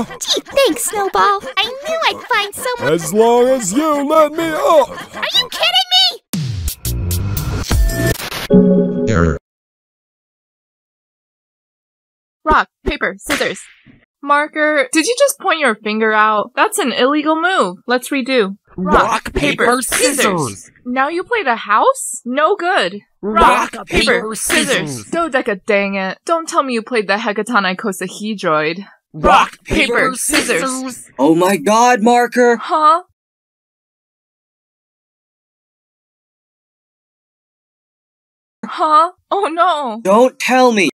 Gee, thanks, Snowball. I knew I'd find someone. As long as you let me up! Are you kidding me? Error. Rock, paper, scissors. Marker, did you just point your finger out? That's an illegal move. Let's redo. Rock, paper, scissors. Now you play the house? No good. Rock, paper, scissors. Dodeca, dang it. Don't tell me you played the Hecaton icosahedroid. Rock, paper, scissors. Oh my god, Marker! Huh? Huh? Oh no. Don't tell me!